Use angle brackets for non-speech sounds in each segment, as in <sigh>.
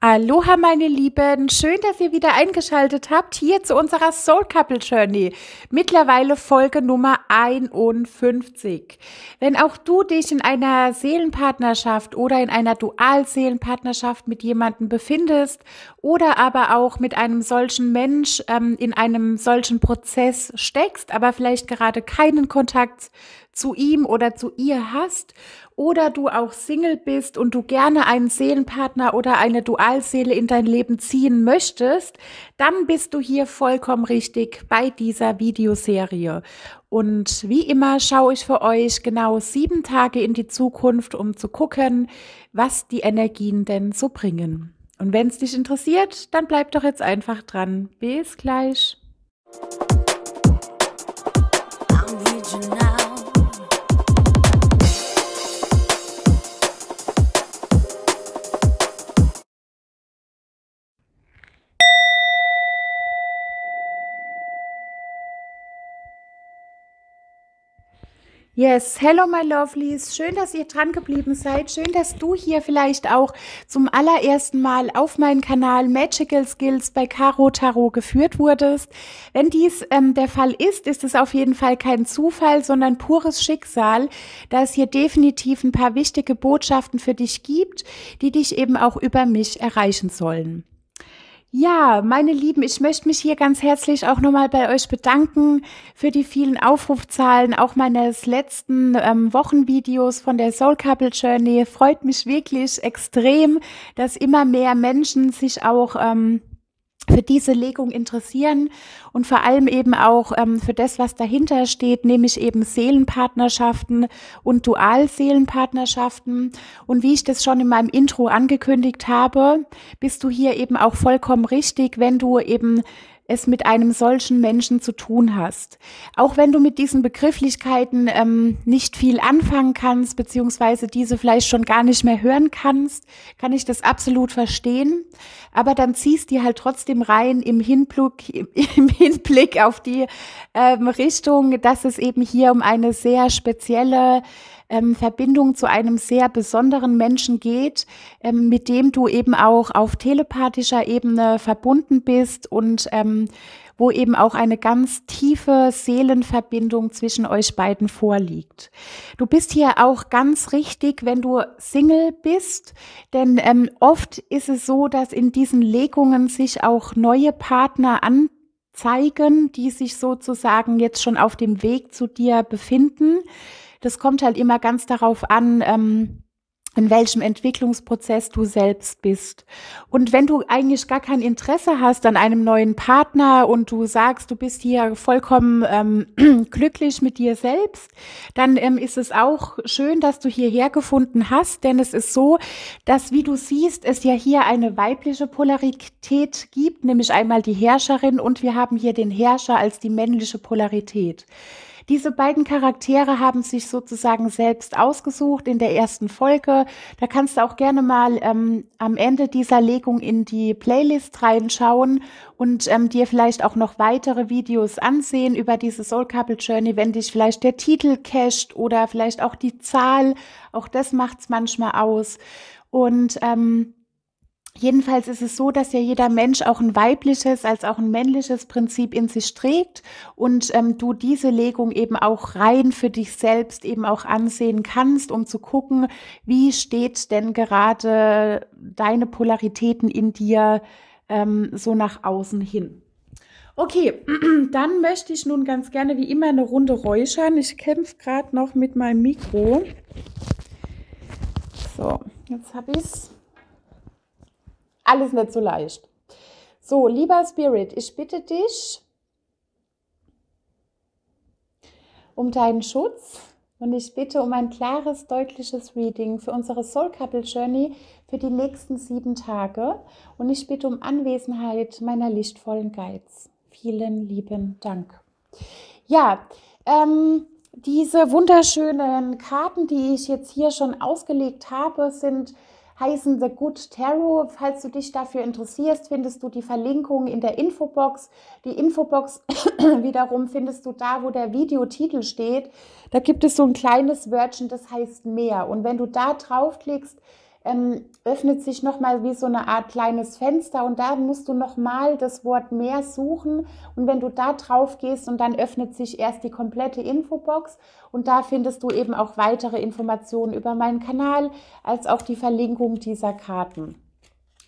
Aloha, meine Lieben. Schön, dass ihr wieder eingeschaltet habt hier zu unserer Soul Couple Journey. Mittlerweile Folge Nummer 51. Wenn auch du dich in einer Seelenpartnerschaft oder in einer Dualseelenpartnerschaft mit jemandem befindest oder aber auch mit einem solchen Mensch ähm, in einem solchen Prozess steckst, aber vielleicht gerade keinen Kontakt zu ihm oder zu ihr hast oder du auch Single bist und du gerne einen Seelenpartner oder eine Dualseele in dein Leben ziehen möchtest, dann bist du hier vollkommen richtig bei dieser Videoserie. Und wie immer schaue ich für euch genau sieben Tage in die Zukunft, um zu gucken, was die Energien denn so bringen. Und wenn es dich interessiert, dann bleib doch jetzt einfach dran. Bis gleich. Yes, hello my lovelies. Schön, dass ihr dran geblieben seid. Schön, dass du hier vielleicht auch zum allerersten Mal auf meinen Kanal Magical Skills bei Caro Tarot geführt wurdest. Wenn dies ähm, der Fall ist, ist es auf jeden Fall kein Zufall, sondern pures Schicksal, da es hier definitiv ein paar wichtige Botschaften für dich gibt, die dich eben auch über mich erreichen sollen. Ja, meine Lieben, ich möchte mich hier ganz herzlich auch nochmal bei euch bedanken für die vielen Aufrufzahlen, auch meines letzten ähm, Wochenvideos von der Soul Couple Journey. Freut mich wirklich extrem, dass immer mehr Menschen sich auch ähm, für diese Legung interessieren und vor allem eben auch ähm, für das, was dahinter steht, nämlich eben Seelenpartnerschaften und Dualseelenpartnerschaften. Und wie ich das schon in meinem Intro angekündigt habe, bist du hier eben auch vollkommen richtig, wenn du eben es mit einem solchen Menschen zu tun hast. Auch wenn du mit diesen Begrifflichkeiten ähm, nicht viel anfangen kannst, beziehungsweise diese vielleicht schon gar nicht mehr hören kannst, kann ich das absolut verstehen. Aber dann ziehst du halt trotzdem rein im Hinblick, im Hinblick auf die ähm, Richtung, dass es eben hier um eine sehr spezielle ähm, Verbindung zu einem sehr besonderen Menschen geht, ähm, mit dem du eben auch auf telepathischer Ebene verbunden bist und ähm, wo eben auch eine ganz tiefe Seelenverbindung zwischen euch beiden vorliegt. Du bist hier auch ganz richtig, wenn du Single bist, denn ähm, oft ist es so, dass in diesen Legungen sich auch neue Partner anzeigen, die sich sozusagen jetzt schon auf dem Weg zu dir befinden. Das kommt halt immer ganz darauf an, ähm, in welchem Entwicklungsprozess du selbst bist. Und wenn du eigentlich gar kein Interesse hast an einem neuen Partner und du sagst, du bist hier vollkommen ähm, <clears throat> glücklich mit dir selbst, dann ähm, ist es auch schön, dass du hierher gefunden hast, denn es ist so, dass, wie du siehst, es ja hier eine weibliche Polarität gibt, nämlich einmal die Herrscherin und wir haben hier den Herrscher als die männliche Polarität. Diese beiden Charaktere haben sich sozusagen selbst ausgesucht in der ersten Folge. Da kannst du auch gerne mal ähm, am Ende dieser Legung in die Playlist reinschauen und ähm, dir vielleicht auch noch weitere Videos ansehen über diese Soul Couple Journey, wenn dich vielleicht der Titel cached oder vielleicht auch die Zahl. Auch das macht's manchmal aus. Und ähm, Jedenfalls ist es so, dass ja jeder Mensch auch ein weibliches als auch ein männliches Prinzip in sich trägt und ähm, du diese Legung eben auch rein für dich selbst eben auch ansehen kannst, um zu gucken, wie steht denn gerade deine Polaritäten in dir ähm, so nach außen hin. Okay, <clears throat> dann möchte ich nun ganz gerne wie immer eine Runde räuchern. Ich kämpfe gerade noch mit meinem Mikro. So, jetzt habe ich es alles nicht so leicht. So, lieber Spirit, ich bitte dich um deinen Schutz und ich bitte um ein klares, deutliches Reading für unsere Soul Couple Journey für die nächsten sieben Tage und ich bitte um Anwesenheit meiner lichtvollen Guides. Vielen lieben Dank. Ja, ähm, diese wunderschönen Karten, die ich jetzt hier schon ausgelegt habe, sind heißen The Good Tarot. Falls du dich dafür interessierst, findest du die Verlinkung in der Infobox. Die Infobox <coughs> wiederum findest du da, wo der Videotitel steht. Da gibt es so ein kleines Wörtchen, das heißt mehr. Und wenn du da draufklickst, ähm, öffnet sich nochmal wie so eine Art kleines Fenster und da musst du nochmal das Wort mehr suchen und wenn du da drauf gehst und dann öffnet sich erst die komplette Infobox und da findest du eben auch weitere Informationen über meinen Kanal als auch die Verlinkung dieser Karten.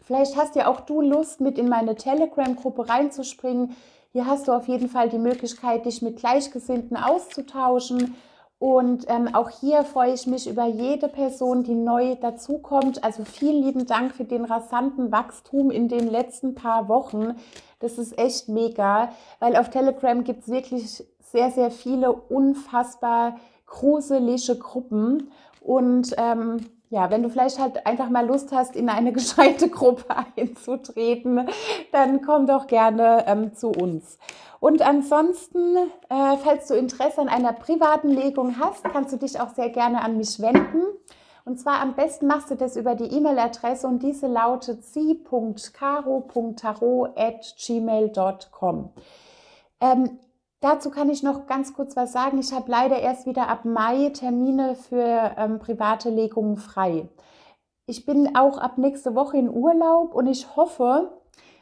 Vielleicht hast ja auch du Lust, mit in meine Telegram-Gruppe reinzuspringen. Hier hast du auf jeden Fall die Möglichkeit, dich mit Gleichgesinnten auszutauschen und ähm, auch hier freue ich mich über jede Person, die neu dazukommt. Also vielen lieben Dank für den rasanten Wachstum in den letzten paar Wochen. Das ist echt mega, weil auf Telegram gibt es wirklich sehr, sehr viele unfassbar gruselige Gruppen. Und ähm, ja, wenn du vielleicht halt einfach mal Lust hast, in eine <laughs> gescheite Gruppe einzutreten, dann komm doch gerne ähm, zu uns. Und ansonsten, äh, falls du Interesse an einer privaten Legung hast, kannst du dich auch sehr gerne an mich wenden. Und zwar am besten machst du das über die E-Mail-Adresse und diese lautet sie.caro.tarot.gmail.com. Ähm, dazu kann ich noch ganz kurz was sagen. Ich habe leider erst wieder ab Mai Termine für ähm, private Legungen frei. Ich bin auch ab nächste Woche in Urlaub und ich hoffe,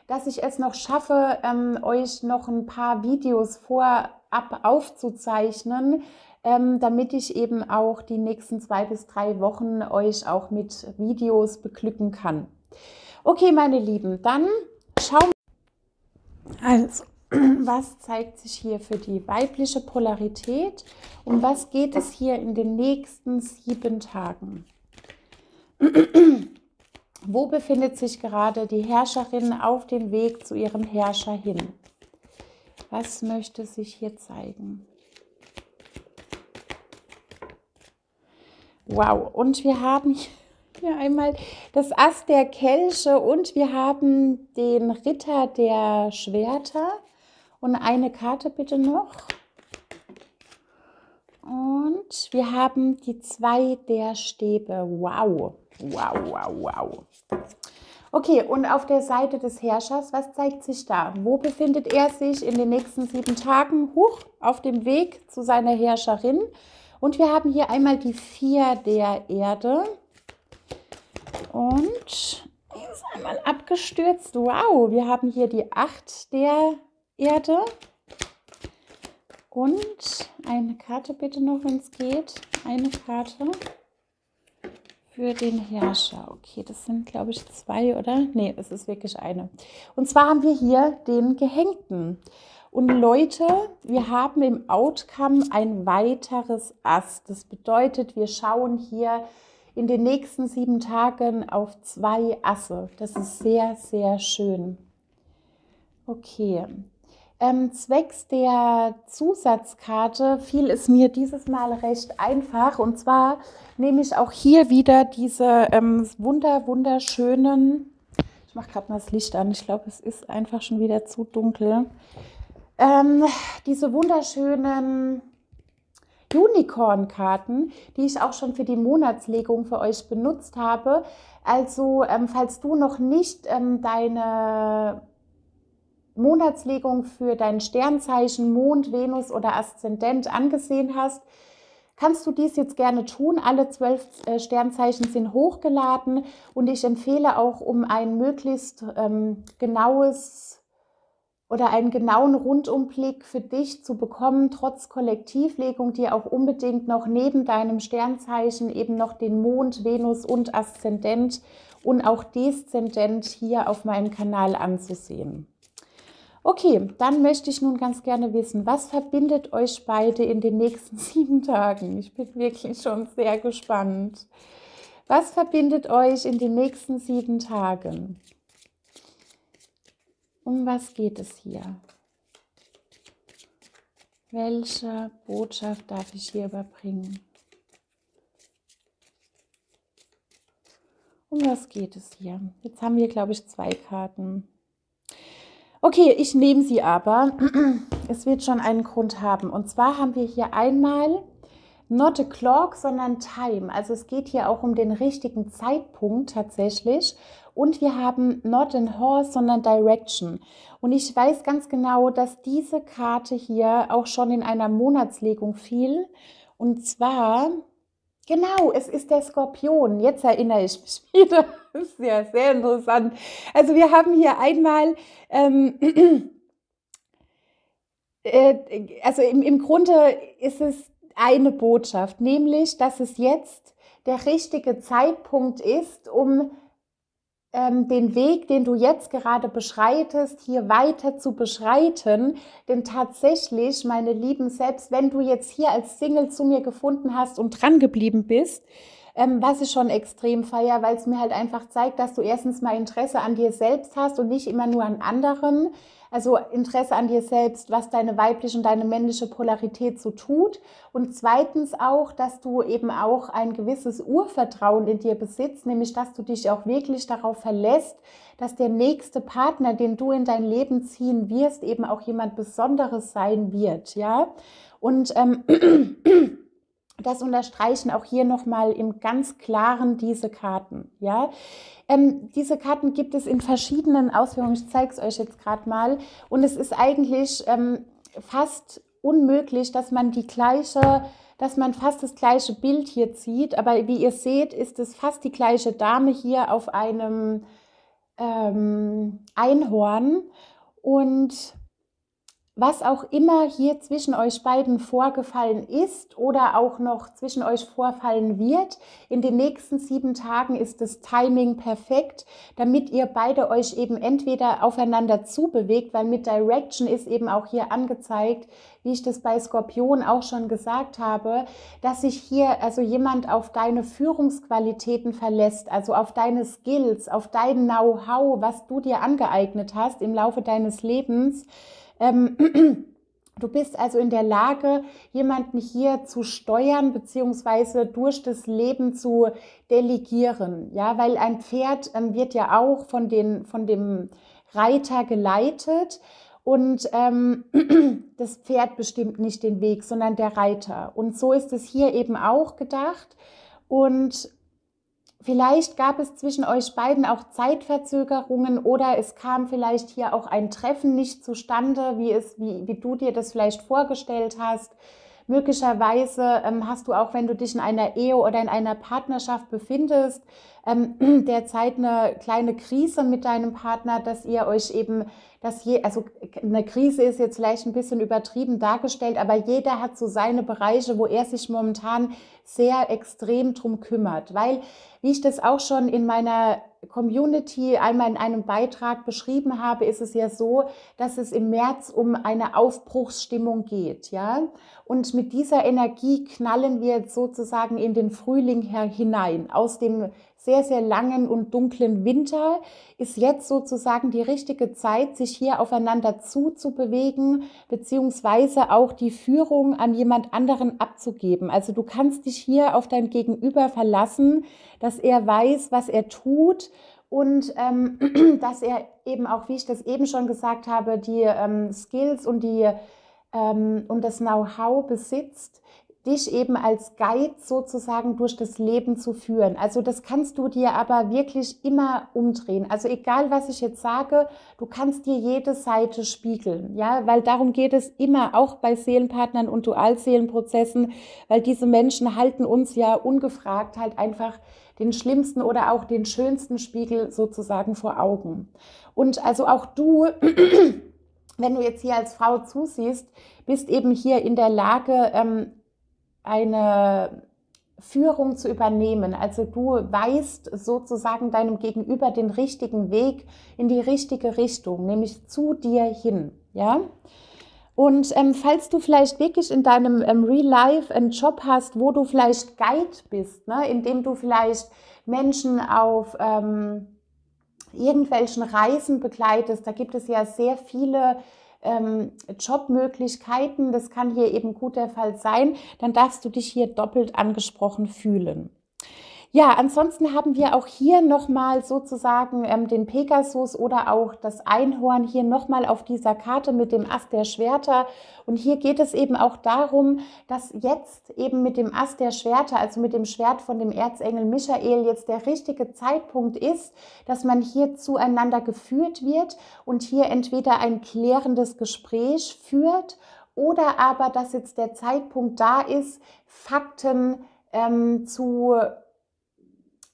dass ich es noch schaffe, ähm, euch noch ein paar Videos vorab aufzuzeichnen, ähm, damit ich eben auch die nächsten zwei bis drei Wochen euch auch mit Videos beglücken kann. Okay, meine Lieben, dann schauen wir. Also, <clears throat> was zeigt sich hier für die weibliche Polarität und was geht es hier in den nächsten sieben Tagen? <clears throat> Wo befindet sich gerade die Herrscherin auf dem Weg zu ihrem Herrscher hin? Was möchte sich hier zeigen? Wow, und wir haben <laughs> hier einmal das Ass der Kelche und wir haben den Ritter der Schwerter. Und eine Karte bitte noch. Und wir haben die zwei der Stäbe. Wow. Wow, wow, wow. Okay, und auf der Seite des Herrschers, was zeigt sich da? Wo befindet er sich in den nächsten sieben Tagen? Hoch auf dem Weg zu seiner Herrscherin. Und wir haben hier einmal die vier der Erde. Und ist einmal abgestürzt. Wow, wir haben hier die acht der Erde. Und eine Karte bitte noch, wenn es geht. Eine Karte für den Herrscher. Okay, das sind, glaube ich, zwei, oder? Nee, es ist wirklich eine. Und zwar haben wir hier den Gehängten. Und Leute, wir haben im Outcome ein weiteres Ass. Das bedeutet, wir schauen hier in den nächsten sieben Tagen auf zwei Asse. Das ist sehr, sehr schön. Okay, ähm, zwecks der Zusatzkarte fiel es mir dieses Mal recht einfach. Und zwar nehme ich auch hier wieder diese ähm, wunder, wunderschönen, ich mache gerade mal das Licht an, ich glaube, es ist einfach schon wieder zu dunkel, ähm, diese wunderschönen Unicorn-Karten, die ich auch schon für die Monatslegung für euch benutzt habe. Also, ähm, falls du noch nicht ähm, deine Monatslegung für dein Sternzeichen, Mond, Venus oder Aszendent angesehen hast, kannst du dies jetzt gerne tun. Alle zwölf äh, Sternzeichen sind hochgeladen und ich empfehle auch, um ein möglichst ähm, genaues oder einen genauen Rundumblick für dich zu bekommen, trotz Kollektivlegung, dir auch unbedingt noch neben deinem Sternzeichen eben noch den Mond, Venus und Aszendent und auch Deszendent hier auf meinem Kanal anzusehen. Okay, dann möchte ich nun ganz gerne wissen, was verbindet euch beide in den nächsten <laughs> sieben Tagen? Ich bin wirklich schon sehr gespannt. Was verbindet euch in den nächsten sieben Tagen? Um was geht es hier? Welche Botschaft darf ich hier überbringen? Um was geht es hier? Jetzt haben wir, glaube ich, zwei Karten. Okay, ich nehme sie aber. <clears throat> Es wird schon einen Grund haben. Und zwar haben wir hier einmal not a clock, sondern time. Also es geht hier auch um den richtigen Zeitpunkt tatsächlich. Und wir haben not an horse, sondern direction. Und ich weiß ganz genau, dass diese Karte hier auch schon in einer Monatslegung fiel. Und zwar Genau, es ist der Skorpion. Jetzt erinnere ich mich <laughs> wieder. Das ist ja sehr interessant. Also wir haben hier einmal, ähm, <clears throat> äh, also im, im Grunde ist es eine Botschaft, nämlich, dass es jetzt der richtige Zeitpunkt ist, um den Weg, den du jetzt gerade beschreitest, hier weiter zu beschreiten. Denn tatsächlich, meine Lieben, selbst wenn du jetzt hier als Single zu mir gefunden hast und dran geblieben bist, ähm, was ich schon extrem feier, weil es mir halt einfach zeigt, dass du erstens mal Interesse an dir selbst hast und nicht immer nur an anderen. Also Interesse an dir selbst, was deine weibliche und deine männliche Polarität so tut. Und zweitens auch, dass du eben auch ein gewisses Urvertrauen in dir besitzt, nämlich dass du dich auch wirklich darauf verlässt, dass der nächste Partner, den du in dein Leben ziehen wirst, eben auch jemand Besonderes sein wird. Ja. Und ähm, <clears throat> das unterstreichen auch hier nochmal im ganz klaren diese Karten. Ja, ähm, diese Karten gibt es in verschiedenen Ausführungen. Ich zeige es euch jetzt gerade mal. Und es ist eigentlich ähm, fast unmöglich, dass man die gleiche, dass man fast das gleiche Bild hier zieht. Aber wie ihr seht, ist es fast die gleiche Dame hier auf einem ähm, Einhorn. Und was auch immer hier zwischen euch beiden vorgefallen ist oder auch noch zwischen euch vorfallen wird, in den nächsten sieben Tagen ist das Timing perfekt, damit ihr beide euch eben entweder aufeinander zubewegt, weil mit Direction ist eben auch hier angezeigt, wie ich das bei Skorpion auch schon gesagt habe, dass sich hier also jemand auf deine Führungsqualitäten verlässt, also auf deine Skills, auf dein Know-how, was du dir angeeignet hast im Laufe deines Lebens ähm, <clears throat> Du bist also in der Lage, jemanden hier zu steuern beziehungsweise durch das Leben zu delegieren. Ja, weil ein Pferd ähm, wird ja auch von, den, von dem Reiter geleitet und ähm, <clears throat> das Pferd bestimmt nicht den Weg, sondern der Reiter. Und so ist es hier eben auch gedacht. Und Vielleicht gab es zwischen euch beiden auch Zeitverzögerungen oder es kam vielleicht hier auch ein Treffen nicht zustande, wie, es, wie, wie du dir das vielleicht vorgestellt hast. Möglicherweise ähm, hast du auch, wenn du dich in einer Ehe oder in einer Partnerschaft befindest, ähm, <clears throat> derzeit eine kleine Krise mit deinem Partner, dass ihr euch eben, dass je, also eine Krise ist jetzt vielleicht ein bisschen übertrieben dargestellt, aber jeder hat so seine Bereiche, wo er sich momentan sehr extrem drum kümmert, weil wie ich das auch schon in meiner Community einmal in einem Beitrag beschrieben habe, ist es ja so, dass es im März um eine Aufbruchsstimmung geht, ja. Und mit dieser Energie knallen wir jetzt sozusagen in den Frühling hinein. Aus dem sehr, sehr langen und dunklen Winter ist jetzt sozusagen die richtige Zeit, sich hier aufeinander zuzubewegen, beziehungsweise auch die Führung an jemand anderen abzugeben. Also du kannst dich hier auf dein Gegenüber verlassen, dass er weiß, was er tut und ähm, <clears throat> dass er eben auch, wie ich das eben schon gesagt habe, die ähm, Skills und die ähm, und das Know-how besitzt, dich eben als Guide sozusagen durch das Leben zu führen. Also das kannst du dir aber wirklich immer umdrehen. Also egal, was ich jetzt sage, du kannst dir jede Seite spiegeln, ja, weil darum geht es immer auch bei Seelenpartnern und Dualseelenprozessen, weil diese Menschen halten uns ja ungefragt halt einfach den schlimmsten oder auch den schönsten Spiegel sozusagen vor Augen. Und also auch du <clears throat> wenn du jetzt hier als Frau zusiehst, bist eben hier in der Lage, ähm, eine Führung zu übernehmen. Also du weißt sozusagen deinem Gegenüber den richtigen Weg in die richtige Richtung, nämlich zu dir hin. Ja. Und ähm, falls du vielleicht wirklich in deinem ähm, Real Life einen Job hast, wo du vielleicht Guide bist, ne, indem du vielleicht Menschen auf ähm, irgendwelchen Reisen begleitest, da gibt es ja sehr viele ähm, Jobmöglichkeiten, das kann hier eben gut der Fall sein, dann darfst du dich hier doppelt angesprochen fühlen. Ja, ansonsten haben wir auch hier nochmal sozusagen ähm, den Pegasus oder auch das Einhorn hier nochmal auf dieser Karte mit dem Ast der Schwerter. Und hier geht es eben auch darum, dass jetzt eben mit dem Ast der Schwerter, also mit dem Schwert von dem Erzengel Michael, jetzt der richtige Zeitpunkt ist, dass man hier zueinander geführt wird und hier entweder ein klärendes Gespräch führt oder aber, dass jetzt der Zeitpunkt da ist, Fakten ähm, zu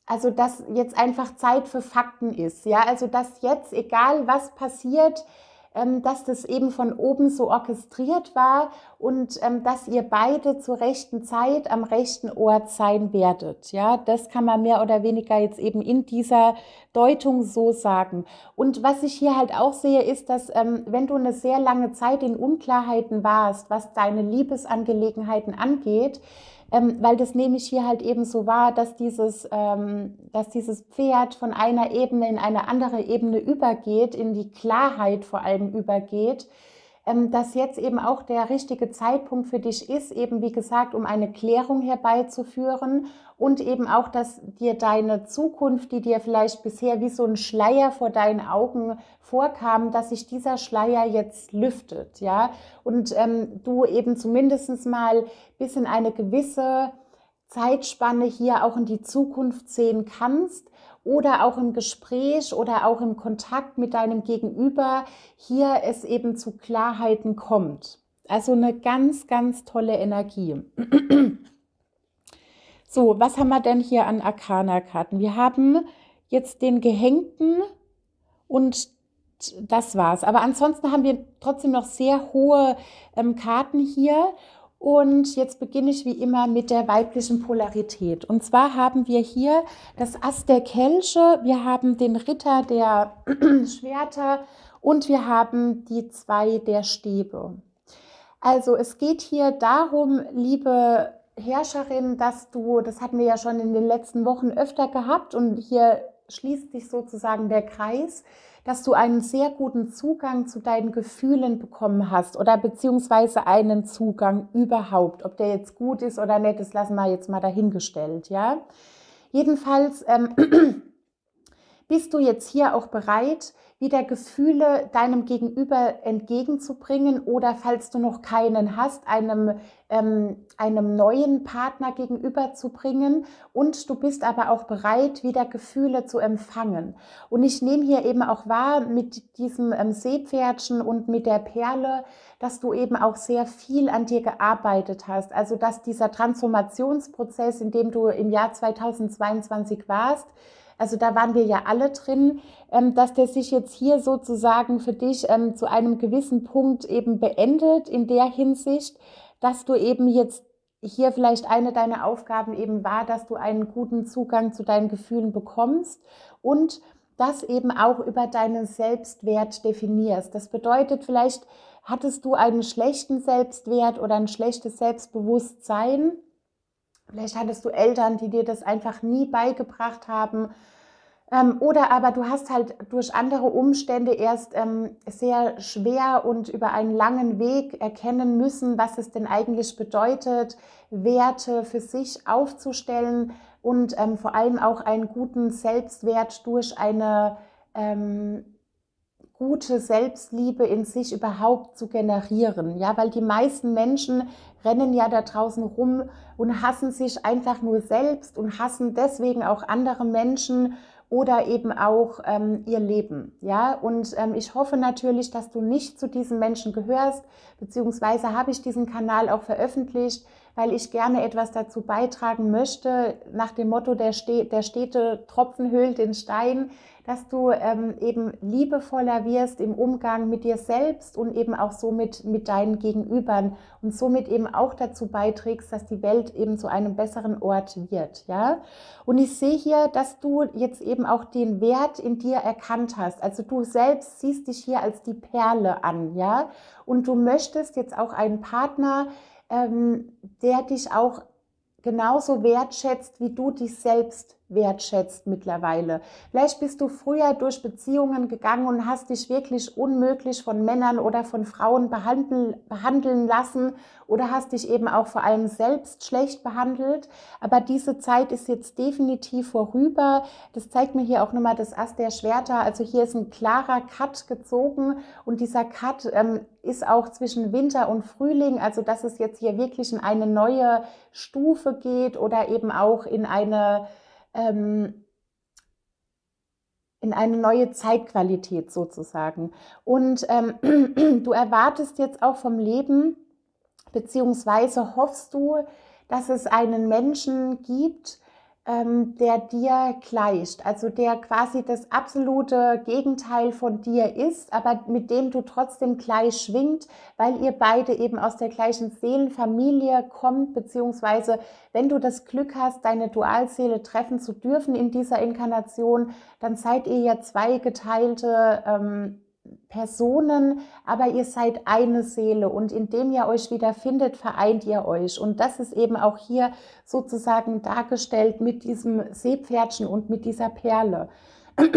also dass jetzt einfach Zeit für Fakten ist, ja, also dass jetzt egal was passiert, ähm, dass das eben von oben so orchestriert war und ähm, dass ihr beide zur rechten Zeit am rechten Ort sein werdet. Ja, das kann man mehr oder weniger jetzt eben in dieser Deutung so sagen. Und was ich hier halt auch sehe, ist, dass ähm, wenn du eine sehr lange Zeit in Unklarheiten warst, was deine Liebesangelegenheiten angeht, ähm, weil das nehme ich hier halt eben so wahr, dass dieses, ähm, dass dieses Pferd von einer Ebene in eine andere Ebene übergeht, in die Klarheit vor allem übergeht, ähm, dass jetzt eben auch der richtige Zeitpunkt für dich ist, eben wie gesagt, um eine Klärung herbeizuführen und eben auch, dass dir deine Zukunft, die dir vielleicht bisher wie so ein Schleier vor deinen Augen vorkam, dass sich dieser Schleier jetzt lüftet, ja, und ähm, du eben zumindest mal bis in eine gewisse Zeitspanne hier auch in die Zukunft sehen kannst oder auch im Gespräch oder auch im Kontakt mit deinem Gegenüber hier es eben zu Klarheiten kommt. Also eine ganz, ganz tolle Energie. So, was haben wir denn hier an Arcana-Karten? Wir haben jetzt den Gehängten und das war's. Aber ansonsten haben wir trotzdem noch sehr hohe ähm, Karten hier. Und jetzt beginne ich wie immer mit der weiblichen Polarität. Und zwar haben wir hier das Ass der Kelche, wir haben den Ritter der <clears throat> Schwerter und wir haben die zwei der Stäbe. Also es geht hier darum, liebe Herrscherin, dass du, das hatten wir ja schon in den letzten Wochen öfter gehabt und hier schließt sich sozusagen der Kreis, dass du einen sehr guten Zugang zu deinen Gefühlen bekommen hast oder beziehungsweise einen Zugang überhaupt. Ob der jetzt gut ist oder nicht, das lassen wir jetzt mal dahingestellt, ja. Jedenfalls ähm, <clears throat> bist du jetzt hier auch bereit, wieder Gefühle deinem Gegenüber entgegenzubringen oder falls du noch keinen hast, einem, ähm, einem neuen Partner gegenüberzubringen und du bist aber auch bereit, wieder Gefühle zu empfangen. Und ich nehme hier eben auch wahr mit diesem ähm, Seepferdchen und mit der Perle, dass du eben auch sehr viel an dir gearbeitet hast. Also dass dieser Transformationsprozess, in dem du im Jahr 2022 warst, also da waren wir ja alle drin, ähm, dass der sich jetzt hier sozusagen für dich ähm, zu einem gewissen Punkt eben beendet in der Hinsicht, dass du eben jetzt hier vielleicht eine deiner Aufgaben eben war, dass du einen guten Zugang zu deinen Gefühlen bekommst und das eben auch über deinen Selbstwert definierst. Das bedeutet, vielleicht hattest du einen schlechten Selbstwert oder ein schlechtes Selbstbewusstsein. Vielleicht hattest du Eltern, die dir das einfach nie beigebracht haben. Ähm, oder aber du hast halt durch andere Umstände erst ähm, sehr schwer und über einen langen Weg erkennen müssen, was es denn eigentlich bedeutet, Werte für sich aufzustellen und ähm, vor allem auch einen guten Selbstwert durch eine ähm, gute Selbstliebe in sich überhaupt zu generieren. Ja, weil die meisten Menschen rennen ja da draußen rum und hassen sich einfach nur selbst und hassen deswegen auch andere Menschen oder eben auch ähm, ihr Leben. Ja, und ähm, ich hoffe natürlich, dass du nicht zu diesen Menschen gehörst, beziehungsweise habe ich diesen Kanal auch veröffentlicht, weil ich gerne etwas dazu beitragen möchte, nach dem Motto, der, Ste der stete Tropfen höhlt den Stein, dass du ähm, eben liebevoller wirst im Umgang mit dir selbst und eben auch somit mit deinen Gegenübern und somit eben auch dazu beiträgst, dass die Welt eben zu einem besseren Ort wird, ja. Und ich sehe hier, dass du jetzt eben auch den Wert in dir erkannt hast. Also du selbst siehst dich hier als die Perle an, ja. Und du möchtest jetzt auch einen Partner, ähm, der dich auch genauso wertschätzt, wie du dich selbst wertschätzt mittlerweile. Vielleicht bist du früher durch Beziehungen gegangen und hast dich wirklich unmöglich von Männern oder von Frauen behandeln, behandeln lassen oder hast dich eben auch vor allem selbst schlecht behandelt. Aber diese Zeit ist jetzt definitiv vorüber. Das zeigt mir hier auch nochmal das Ast der Schwerter. Also hier ist ein klarer Cut gezogen und dieser Cut ähm, ist auch zwischen Winter und Frühling. Also dass es jetzt hier wirklich in eine neue Stufe geht oder eben auch in eine ähm, in eine neue Zeitqualität sozusagen. Und ähm, <clears throat> du erwartest jetzt auch vom Leben, beziehungsweise hoffst du, dass es einen Menschen gibt, ähm, der dir gleicht, also der quasi das absolute Gegenteil von dir ist, aber mit dem du trotzdem gleich schwingt, weil ihr beide eben aus der gleichen Seelenfamilie kommt, beziehungsweise wenn du das Glück hast, deine Dualseele treffen zu dürfen in dieser Inkarnation, dann seid ihr ja zwei geteilte ähm, Personen, aber ihr seid eine Seele und indem ihr euch wieder findet, vereint ihr euch. Und das ist eben auch hier sozusagen dargestellt mit diesem Seepferdchen und mit dieser Perle. <clears throat>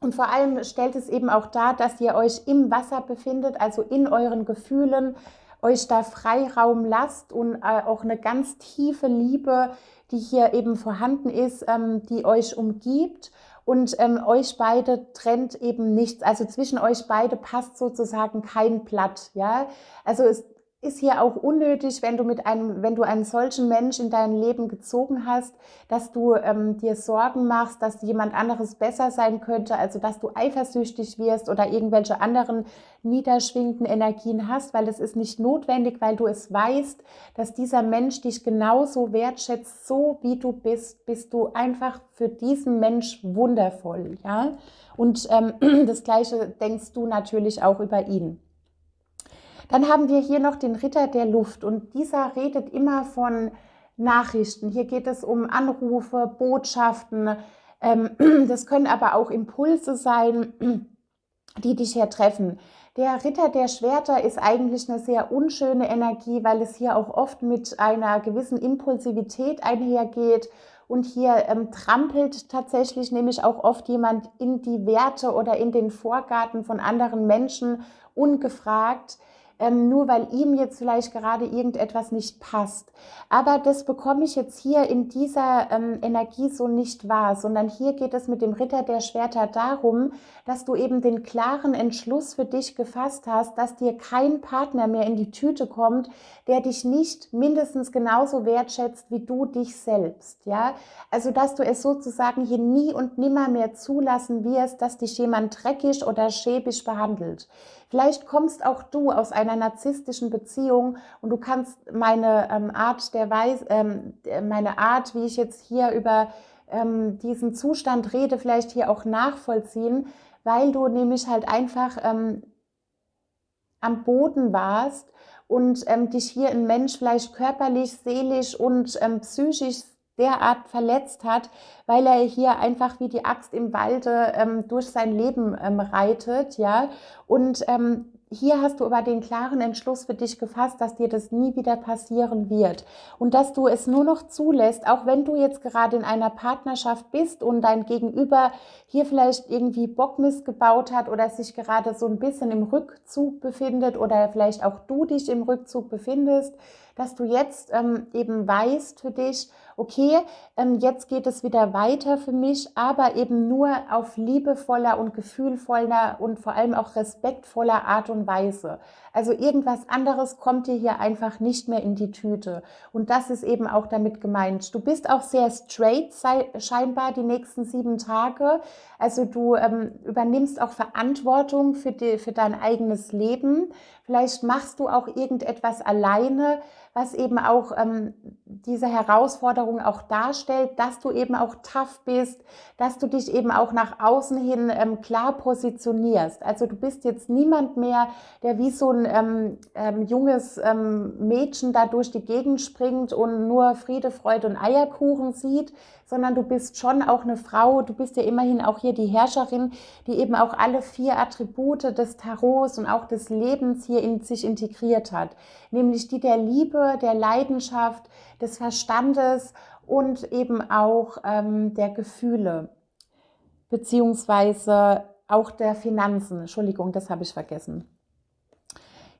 Und vor allem stellt es eben auch dar, dass ihr euch im Wasser befindet, also in euren Gefühlen, euch da Freiraum lasst und äh, auch eine ganz tiefe Liebe, die hier eben vorhanden ist, ähm, die euch umgibt und ähm, euch beide trennt eben nichts. Also zwischen euch beide passt sozusagen kein Blatt. Ja, also es ist hier auch unnötig, wenn du mit einem, wenn du einen solchen Mensch in dein Leben gezogen hast, dass du ähm, dir Sorgen machst, dass jemand anderes besser sein könnte, also dass du eifersüchtig wirst oder irgendwelche anderen niederschwingenden Energien hast, weil es ist nicht notwendig, weil du es weißt, dass dieser Mensch dich genauso wertschätzt, so wie du bist, bist du einfach für diesen Mensch wundervoll, ja. Und ähm, <clears throat> das Gleiche denkst du natürlich auch über ihn. Dann haben wir hier noch den Ritter der Luft und dieser redet immer von Nachrichten. Hier geht es um Anrufe, Botschaften. Ähm, <clears throat> das können aber auch Impulse sein, <clears throat> die dich hier treffen. Der Ritter der Schwerter ist eigentlich eine sehr unschöne Energie, weil es hier auch oft mit einer gewissen Impulsivität einhergeht. Und hier ähm, trampelt tatsächlich nämlich auch oft jemand in die Werte oder in den Vorgarten von anderen Menschen ungefragt ähm, nur weil ihm jetzt vielleicht gerade irgendetwas nicht passt. Aber das bekomme ich jetzt hier in dieser ähm, Energie so nicht wahr, sondern hier geht es mit dem Ritter der Schwerter darum, dass du eben den klaren Entschluss für dich gefasst hast, dass dir kein Partner mehr in die Tüte kommt, der dich nicht mindestens genauso wertschätzt wie du dich selbst. Ja, also dass du es sozusagen hier nie und nimmer mehr zulassen wirst, dass dich jemand dreckig oder schäbig behandelt. Vielleicht kommst auch du aus einer narzisstischen Beziehung und du kannst meine ähm, Art der Weise, ähm, meine Art, wie ich jetzt hier über ähm, diesen Zustand rede, vielleicht hier auch nachvollziehen, weil du nämlich halt einfach ähm, am Boden warst und ähm, dich hier ein Mensch vielleicht körperlich, seelisch und ähm, psychisch derart verletzt hat, weil er hier einfach wie die Axt im Walde ähm, durch sein Leben ähm, reitet, ja. Und ähm, hier hast du aber den klaren Entschluss für dich gefasst, dass dir das nie wieder passieren wird und dass du es nur noch zulässt, auch wenn du jetzt gerade in einer Partnerschaft bist und dein Gegenüber hier vielleicht irgendwie Bockmist gebaut hat oder sich gerade so ein bisschen im Rückzug befindet oder vielleicht auch du dich im Rückzug befindest, dass du jetzt ähm, eben weißt für dich, okay, ähm, jetzt geht es wieder weiter für mich, aber eben nur auf liebevoller und gefühlvoller und vor allem auch respektvoller Art und Weise. Also irgendwas anderes kommt dir hier einfach nicht mehr in die Tüte. Und das ist eben auch damit gemeint. Du bist auch sehr straight scheinbar die nächsten sieben Tage. Also du ähm, übernimmst auch Verantwortung für, die, für dein eigenes Leben. Vielleicht machst du auch irgendetwas alleine, was eben auch ähm, diese Herausforderung auch darstellt, dass du eben auch tough bist, dass du dich eben auch nach außen hin ähm, klar positionierst. Also du bist jetzt niemand mehr, der wie so ein ähm, ähm, junges ähm, Mädchen da durch die Gegend springt und nur Friede, Freude und Eierkuchen sieht, sondern du bist schon auch eine Frau, du bist ja immerhin auch hier die Herrscherin, die eben auch alle vier Attribute des Tarots und auch des Lebens hier in sich integriert hat, nämlich die der Liebe, der Leidenschaft, des Verstandes und eben auch ähm, der Gefühle, beziehungsweise auch der Finanzen. Entschuldigung, das habe ich vergessen.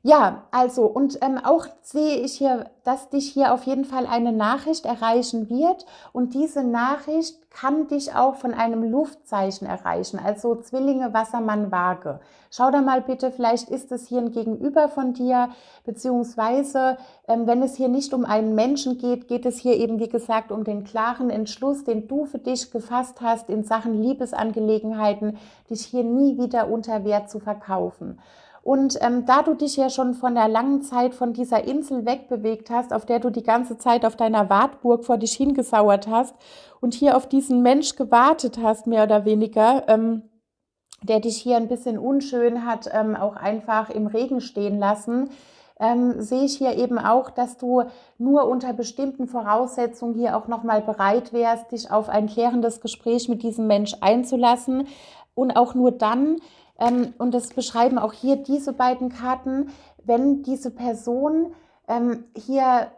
Ja, also und ähm, auch sehe ich hier, dass dich hier auf jeden Fall eine Nachricht erreichen wird und diese Nachricht kann dich auch von einem Luftzeichen erreichen, also Zwillinge, Wassermann, Waage. Schau da mal bitte, vielleicht ist es hier ein Gegenüber von dir, beziehungsweise ähm, wenn es hier nicht um einen Menschen geht, geht es hier eben, wie gesagt, um den klaren Entschluss, den du für dich gefasst hast in Sachen Liebesangelegenheiten, dich hier nie wieder unter Wert zu verkaufen. Und ähm, da du dich ja schon von der langen Zeit von dieser Insel wegbewegt hast, auf der du die ganze Zeit auf deiner Wartburg vor dich hingesauert hast und hier auf diesen Mensch gewartet hast, mehr oder weniger, ähm, der dich hier ein bisschen unschön hat, ähm, auch einfach im Regen stehen lassen, ähm, sehe ich hier eben auch, dass du nur unter bestimmten Voraussetzungen hier auch nochmal bereit wärst, dich auf ein klärendes Gespräch mit diesem Mensch einzulassen. Und auch nur dann, ähm, und das beschreiben auch hier diese beiden Karten, wenn diese Person ähm, hier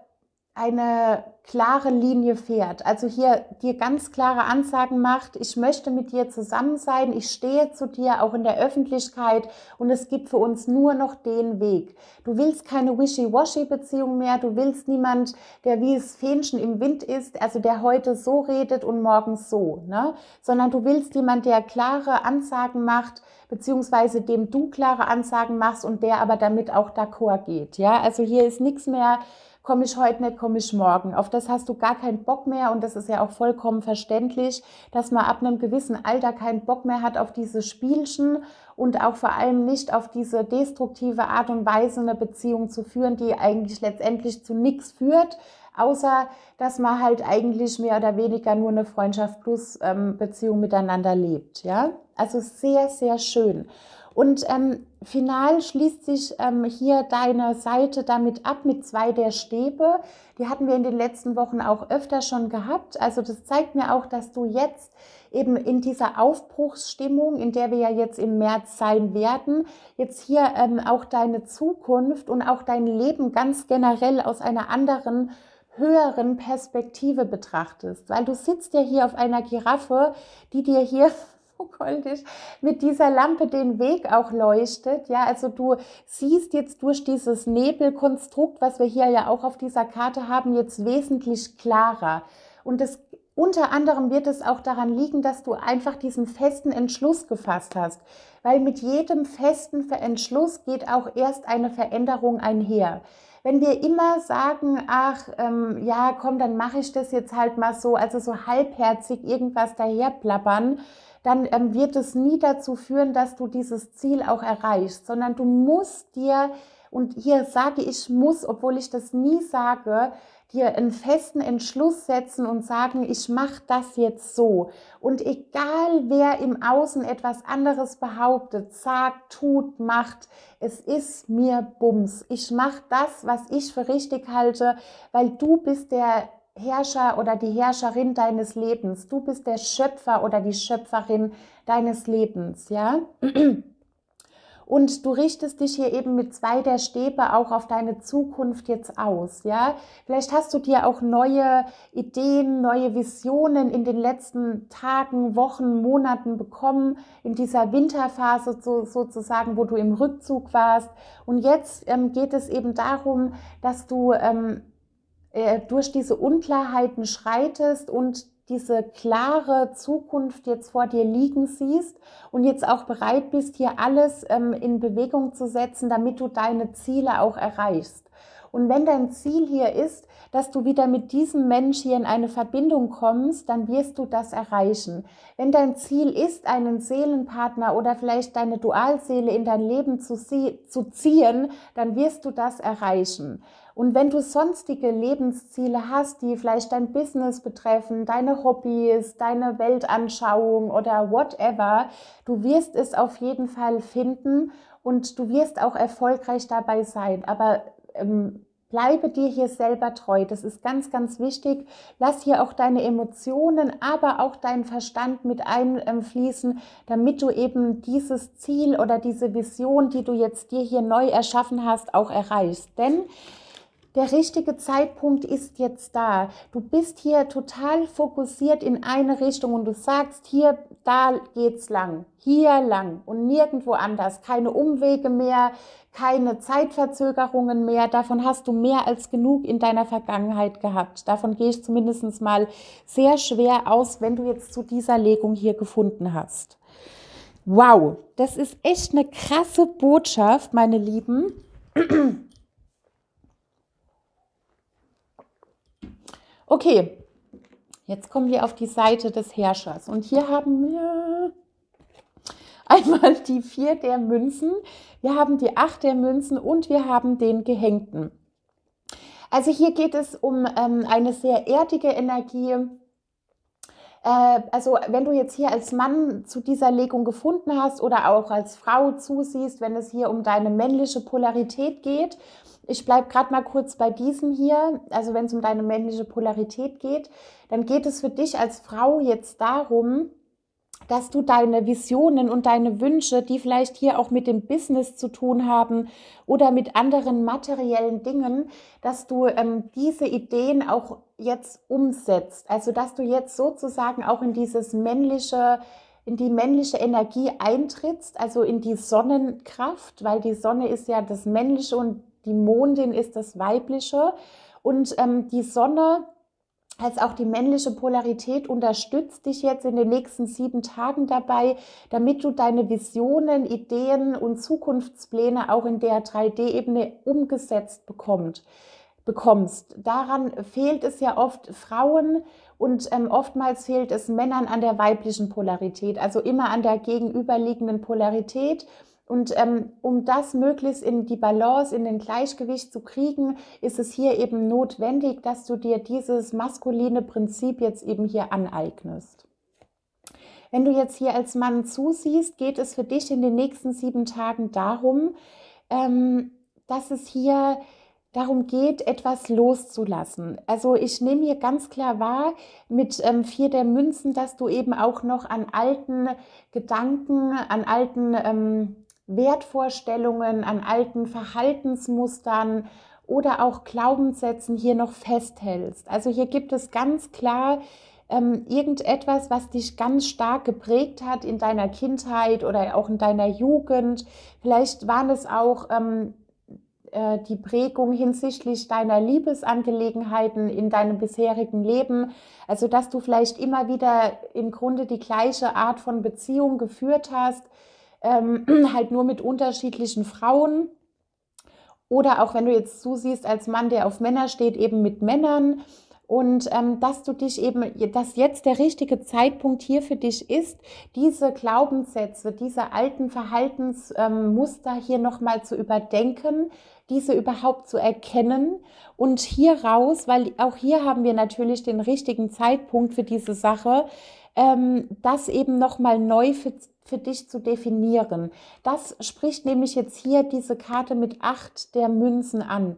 eine klare Linie fährt, also hier dir ganz klare Ansagen macht, ich möchte mit dir zusammen sein, ich stehe zu dir auch in der Öffentlichkeit und es gibt für uns nur noch den Weg. Du willst keine wishy-washy-Beziehung mehr, du willst niemand, der wie es Fähnchen im Wind ist, also der heute so redet und morgen so, ne? sondern du willst jemand, der klare Ansagen macht, beziehungsweise dem du klare Ansagen machst und der aber damit auch d'accord geht. Ja, also hier ist nichts mehr komme ich heute nicht, komme ich morgen. Auf das hast du gar keinen Bock mehr und das ist ja auch vollkommen verständlich, dass man ab einem gewissen Alter keinen Bock mehr hat auf diese Spielchen und auch vor allem nicht auf diese destruktive Art und Weise eine Beziehung zu führen, die eigentlich letztendlich zu nichts führt, außer dass man halt eigentlich mehr oder weniger nur eine Freundschaft plus ähm, Beziehung miteinander lebt. Ja, also sehr, sehr schön. Und ähm, final schließt sich ähm, hier deine Seite damit ab mit zwei der Stäbe. Die hatten wir in den letzten Wochen auch öfter schon gehabt. Also das zeigt mir auch, dass du jetzt eben in dieser Aufbruchsstimmung, in der wir ja jetzt im März sein werden, jetzt hier ähm, auch deine Zukunft und auch dein Leben ganz generell aus einer anderen höheren Perspektive betrachtest, weil du sitzt ja hier auf einer Giraffe, die dir hier so goldig mit dieser Lampe den Weg auch leuchtet. Ja, also du siehst jetzt durch dieses Nebelkonstrukt, was wir hier ja auch auf dieser Karte haben, jetzt wesentlich klarer. Und das unter anderem wird es auch daran liegen, dass du einfach diesen festen Entschluss gefasst hast. Weil mit jedem festen Entschluss geht auch erst eine Veränderung einher. Wenn wir immer sagen, ach ähm, ja, komm, dann mache ich das jetzt halt mal so, also so halbherzig irgendwas daherplappern, dann ähm, wird es nie dazu führen, dass du dieses Ziel auch erreichst, sondern du musst dir, und hier sage ich muss, obwohl ich das nie sage, dir einen festen Entschluss setzen und sagen, ich mache das jetzt so. Und egal wer im Außen etwas anderes behauptet, sagt, tut, macht, es ist mir Bums. Ich mache das, was ich für richtig halte, weil du bist der Herrscher oder die Herrscherin deines Lebens. Du bist der Schöpfer oder die Schöpferin deines Lebens, ja? Und du richtest dich hier eben mit zwei der Stäbe auch auf deine Zukunft jetzt aus, ja? Vielleicht hast du dir auch neue Ideen, neue Visionen in den letzten Tagen, Wochen, Monaten bekommen, in dieser Winterphase so, sozusagen, wo du im Rückzug warst. Und jetzt ähm, geht es eben darum, dass du ähm, äh, durch diese Unklarheiten schreitest und diese klare Zukunft jetzt vor dir liegen siehst und jetzt auch bereit bist, hier alles ähm, in Bewegung zu setzen, damit du deine Ziele auch erreichst. Und wenn dein Ziel hier ist, dass du wieder mit diesem Mensch hier in eine Verbindung kommst, dann wirst du das erreichen. Wenn dein Ziel ist, einen Seelenpartner oder vielleicht deine Dualseele in dein Leben zu, zu ziehen, dann wirst du das erreichen. Und wenn du sonstige Lebensziele hast, die vielleicht dein Business betreffen, deine Hobbys, deine Weltanschauung oder whatever, du wirst es auf jeden Fall finden und du wirst auch erfolgreich dabei sein. Aber ähm, bleibe dir hier selber treu. Das ist ganz, ganz wichtig. Lass hier auch deine Emotionen, aber auch deinen Verstand mit einfließen, damit du eben dieses Ziel oder diese Vision, die du jetzt dir hier neu erschaffen hast, auch erreichst. Denn der richtige Zeitpunkt ist jetzt da. Du bist hier total fokussiert in eine Richtung und du sagst, hier, da geht's lang, hier lang und nirgendwo anders. Keine Umwege mehr, keine Zeitverzögerungen mehr. Davon hast du mehr als genug in deiner Vergangenheit gehabt. Davon gehe ich zumindest mal sehr schwer aus, wenn du jetzt zu dieser Legung hier gefunden hast. Wow, das ist echt eine krasse Botschaft, meine Lieben. Okay, jetzt kommen wir auf die Seite des Herrschers. Und hier haben wir einmal die vier der Münzen, wir haben die acht der Münzen und wir haben den Gehängten. Also hier geht es um ähm, eine sehr erdige Energie. Äh, also wenn du jetzt hier als Mann zu dieser Legung gefunden hast oder auch als Frau zusiehst, wenn es hier um deine männliche Polarität geht, ich bleibe gerade mal kurz bei diesem hier, also wenn es um deine männliche Polarität geht, dann geht es für dich als Frau jetzt darum, dass du deine Visionen und deine Wünsche, die vielleicht hier auch mit dem Business zu tun haben oder mit anderen materiellen Dingen, dass du ähm, diese Ideen auch jetzt umsetzt. Also dass du jetzt sozusagen auch in dieses männliche, in die männliche Energie eintrittst, also in die Sonnenkraft, weil die Sonne ist ja das Männliche und die Mondin ist das Weibliche. Und ähm, die Sonne als auch die männliche Polarität unterstützt dich jetzt in den nächsten sieben Tagen dabei, damit du deine Visionen, Ideen und Zukunftspläne auch in der 3D-Ebene umgesetzt bekommt, bekommst. Daran fehlt es ja oft Frauen und ähm, oftmals fehlt es Männern an der weiblichen Polarität, also immer an der gegenüberliegenden Polarität. Und ähm, um das möglichst in die Balance, in den Gleichgewicht zu kriegen, ist es hier eben notwendig, dass du dir dieses maskuline Prinzip jetzt eben hier aneignest. Wenn du jetzt hier als Mann zusiehst, geht es für dich in den nächsten sieben Tagen darum, ähm, dass es hier darum geht, etwas loszulassen. Also ich nehme hier ganz klar wahr mit ähm, vier der Münzen, dass du eben auch noch an alten Gedanken, an alten ähm, Wertvorstellungen, an alten Verhaltensmustern oder auch Glaubenssätzen hier noch festhältst. Also hier gibt es ganz klar ähm, irgendetwas, was dich ganz stark geprägt hat in deiner Kindheit oder auch in deiner Jugend. Vielleicht waren es auch ähm, äh, die Prägung hinsichtlich deiner Liebesangelegenheiten in deinem bisherigen Leben. Also dass du vielleicht immer wieder im Grunde die gleiche Art von Beziehung geführt hast ähm, <clears throat> halt nur mit unterschiedlichen Frauen. Oder auch wenn du jetzt zusiehst als Mann, der auf Männer steht, eben mit Männern. Und ähm, dass du dich eben, dass jetzt der richtige Zeitpunkt hier für dich ist, diese Glaubenssätze, diese alten Verhaltensmuster ähm, hier nochmal zu überdenken, diese überhaupt zu erkennen und hier raus, weil auch hier haben wir natürlich den richtigen Zeitpunkt für diese Sache, ähm, das eben nochmal neu für, für dich zu definieren. Das spricht nämlich jetzt hier diese Karte mit acht der Münzen an.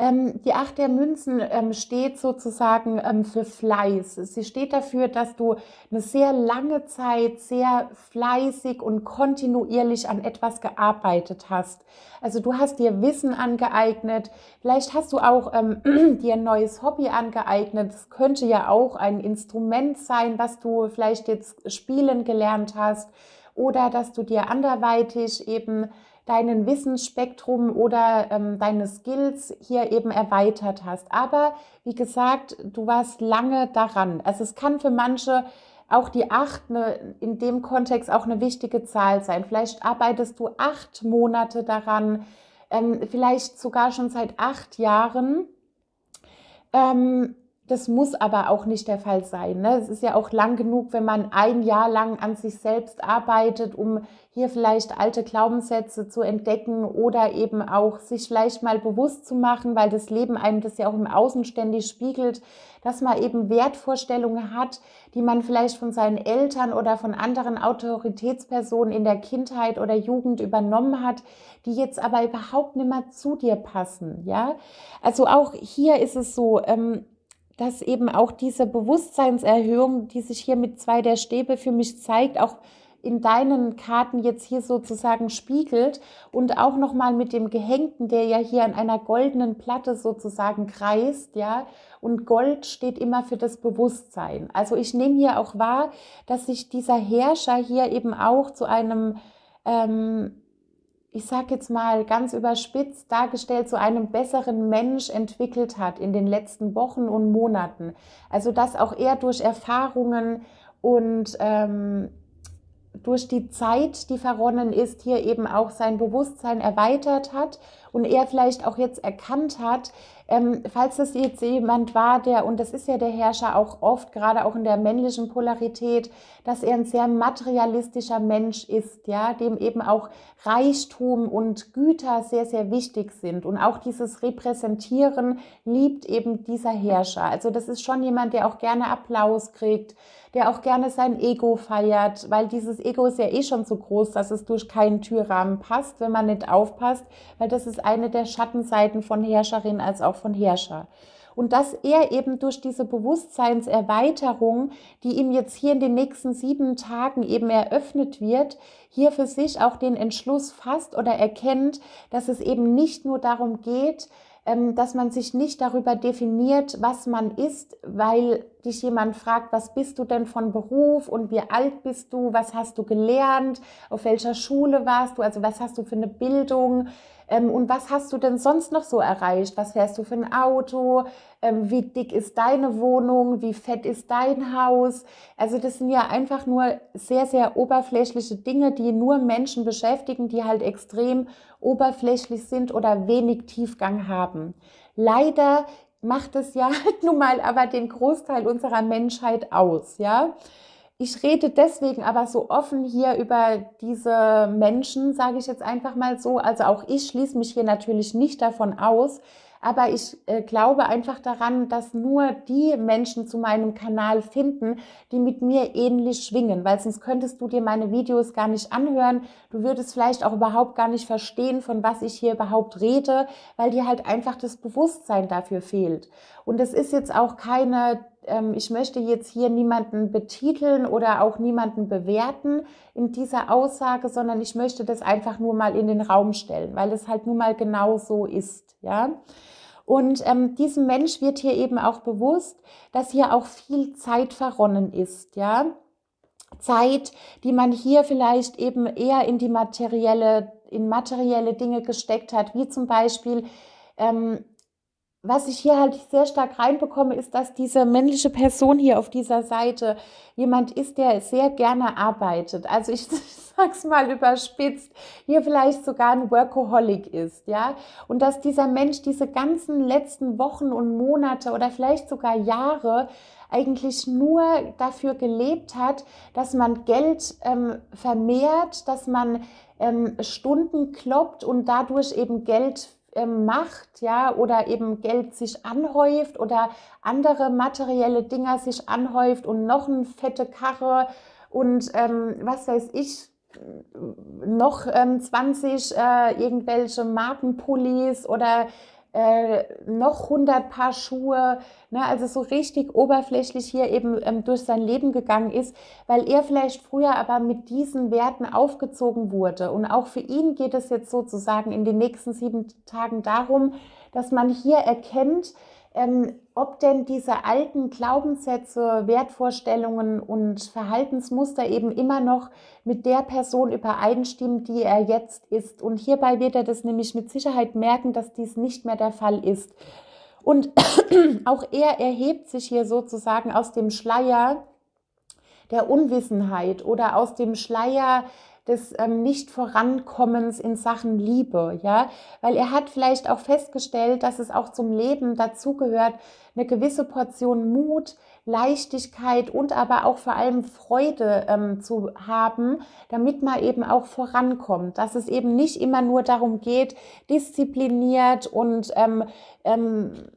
Ähm, die Acht der Münzen ähm, steht sozusagen ähm, für Fleiß. Sie steht dafür, dass du eine sehr lange Zeit sehr fleißig und kontinuierlich an etwas gearbeitet hast. Also du hast dir Wissen angeeignet, vielleicht hast du auch ähm, <clears throat> dir ein neues Hobby angeeignet. Es könnte ja auch ein Instrument sein, was du vielleicht jetzt spielen gelernt hast oder dass du dir anderweitig eben deinen Wissensspektrum oder ähm, deine Skills hier eben erweitert hast. Aber wie gesagt, du warst lange daran. Also es kann für manche auch die acht eine, in dem Kontext auch eine wichtige Zahl sein. Vielleicht arbeitest du acht Monate daran, ähm, vielleicht sogar schon seit acht Jahren. Ähm, das muss aber auch nicht der Fall sein. Ne? Es ist ja auch lang genug, wenn man ein Jahr lang an sich selbst arbeitet, um hier vielleicht alte Glaubenssätze zu entdecken oder eben auch sich vielleicht mal bewusst zu machen, weil das Leben einem das ja auch im Außen ständig spiegelt, dass man eben Wertvorstellungen hat, die man vielleicht von seinen Eltern oder von anderen Autoritätspersonen in der Kindheit oder Jugend übernommen hat, die jetzt aber überhaupt nicht mehr zu dir passen. Ja, also auch hier ist es so, ähm, dass eben auch diese Bewusstseinserhöhung, die sich hier mit zwei der Stäbe für mich zeigt, auch in deinen Karten jetzt hier sozusagen spiegelt und auch nochmal mit dem Gehängten, der ja hier an einer goldenen Platte sozusagen kreist, ja. Und Gold steht immer für das Bewusstsein. Also ich nehme hier auch wahr, dass sich dieser Herrscher hier eben auch zu einem ähm, ich sage jetzt mal ganz überspitzt dargestellt, zu einem besseren Mensch entwickelt hat in den letzten Wochen und Monaten. Also dass auch er durch Erfahrungen und ähm, durch die Zeit, die verronnen ist, hier eben auch sein Bewusstsein erweitert hat und er vielleicht auch jetzt erkannt hat, ähm, falls das jetzt jemand war, der, und das ist ja der Herrscher auch oft, gerade auch in der männlichen Polarität, dass er ein sehr materialistischer Mensch ist, ja, dem eben auch Reichtum und Güter sehr, sehr wichtig sind. Und auch dieses Repräsentieren liebt eben dieser Herrscher. Also das ist schon jemand, der auch gerne Applaus kriegt, der auch gerne sein Ego feiert, weil dieses Ego ist ja eh schon so groß, dass es durch keinen Türrahmen passt, wenn man nicht aufpasst, weil das ist eine der Schattenseiten von Herrscherin als auch von Herrscher. Und dass er eben durch diese Bewusstseinserweiterung, die ihm jetzt hier in den nächsten sieben Tagen eben eröffnet wird, hier für sich auch den Entschluss fasst oder erkennt, dass es eben nicht nur darum geht, dass man sich nicht darüber definiert, was man ist, weil dich jemand fragt, was bist du denn von Beruf und wie alt bist du, was hast du gelernt, auf welcher Schule warst du, also was hast du für eine Bildung ähm, und was hast du denn sonst noch so erreicht, was fährst du für ein Auto, ähm, wie dick ist deine Wohnung, wie fett ist dein Haus. Also das sind ja einfach nur sehr, sehr oberflächliche Dinge, die nur Menschen beschäftigen, die halt extrem oberflächlich sind oder wenig Tiefgang haben. Leider macht es ja <laughs> nun mal aber den Großteil unserer Menschheit aus, ja. Ich rede deswegen aber so offen hier über diese Menschen, sage ich jetzt einfach mal so. Also auch ich schließe mich hier natürlich nicht davon aus, aber ich äh, glaube einfach daran, dass nur die Menschen zu meinem Kanal finden, die mit mir ähnlich schwingen, weil sonst könntest du dir meine Videos gar nicht anhören. Du würdest vielleicht auch überhaupt gar nicht verstehen, von was ich hier überhaupt rede, weil dir halt einfach das Bewusstsein dafür fehlt. Und es ist jetzt auch keine ähm, ich möchte jetzt hier niemanden betiteln oder auch niemanden bewerten in dieser Aussage, sondern ich möchte das einfach nur mal in den Raum stellen, weil es halt nun mal genau so ist, ja. Und ähm, diesem Mensch wird hier eben auch bewusst, dass hier auch viel Zeit verronnen ist, ja. Zeit, die man hier vielleicht eben eher in die materielle, in materielle Dinge gesteckt hat, wie zum Beispiel ähm, was ich hier halt sehr stark reinbekomme, ist, dass diese männliche Person hier auf dieser Seite jemand ist, der sehr gerne arbeitet. Also ich, <laughs> sag's mal überspitzt, hier vielleicht sogar ein Workaholic ist, ja. Und dass dieser Mensch diese ganzen letzten Wochen und Monate oder vielleicht sogar Jahre eigentlich nur dafür gelebt hat, dass man Geld ähm, vermehrt, dass man ähm, Stunden kloppt und dadurch eben Geld macht, ja, oder eben Geld sich anhäuft oder andere materielle Dinger sich anhäuft und noch eine fette Karre und ähm, was weiß ich, noch ähm, 20 äh, irgendwelche Markenpullis oder äh, noch 100 Paar Schuhe, ne, also so richtig oberflächlich hier eben ähm, durch sein Leben gegangen ist, weil er vielleicht früher aber mit diesen Werten aufgezogen wurde. Und auch für ihn geht es jetzt sozusagen in den nächsten sieben Tagen darum, dass man hier erkennt, ähm, ob denn diese alten Glaubenssätze, Wertvorstellungen und Verhaltensmuster eben immer noch mit der Person übereinstimmen, die er jetzt ist. Und hierbei wird er das nämlich mit Sicherheit merken, dass dies nicht mehr der Fall ist. Und <clears throat> auch er erhebt sich hier sozusagen aus dem Schleier der Unwissenheit oder aus dem Schleier des ähm, Nicht-Vorankommens in Sachen Liebe, ja, weil er hat vielleicht auch festgestellt, dass es auch zum Leben dazugehört, eine gewisse Portion Mut, Leichtigkeit und aber auch vor allem Freude ähm, zu haben, damit man eben auch vorankommt, dass es eben nicht immer nur darum geht, diszipliniert und ähm, ähm,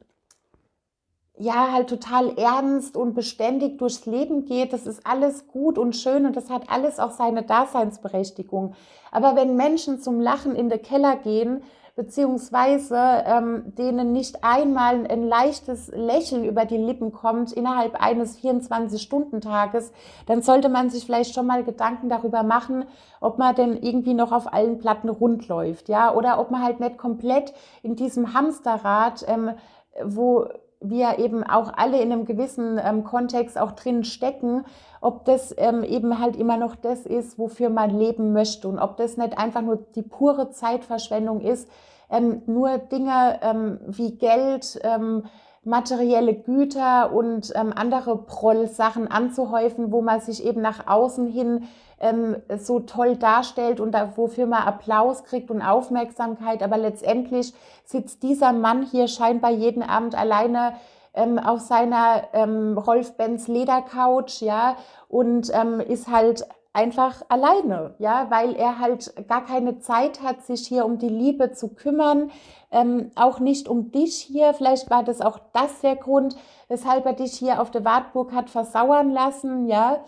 ja, halt total ernst und beständig durchs Leben geht. Das ist alles gut und schön und das hat alles auch seine Daseinsberechtigung. Aber wenn Menschen zum Lachen in den Keller gehen, beziehungsweise ähm, denen nicht einmal ein leichtes Lächeln über die Lippen kommt innerhalb eines 24-Stunden-Tages, dann sollte man sich vielleicht schon mal Gedanken darüber machen, ob man denn irgendwie noch auf allen Platten rund läuft, ja, oder ob man halt nicht komplett in diesem Hamsterrad, ähm, wo wir eben auch alle in einem gewissen ähm, Kontext auch drin stecken, ob das ähm, eben halt immer noch das ist, wofür man leben möchte und ob das nicht einfach nur die pure Zeitverschwendung ist, ähm, nur Dinge ähm, wie Geld, ähm, materielle Güter und ähm, andere Proll-Sachen anzuhäufen, wo man sich eben nach außen hin ähm, so toll darstellt und da, wofür man Applaus kriegt und Aufmerksamkeit. Aber letztendlich sitzt dieser Mann hier scheinbar jeden Abend alleine ähm, auf seiner ähm, Rolf-Benz Ledercouch, ja, und ähm, ist halt einfach alleine, ja, weil er halt gar keine Zeit hat, sich hier um die Liebe zu kümmern, ähm, auch nicht um dich hier. Vielleicht war das auch das der Grund, weshalb er dich hier auf der Wartburg hat versauern lassen, ja,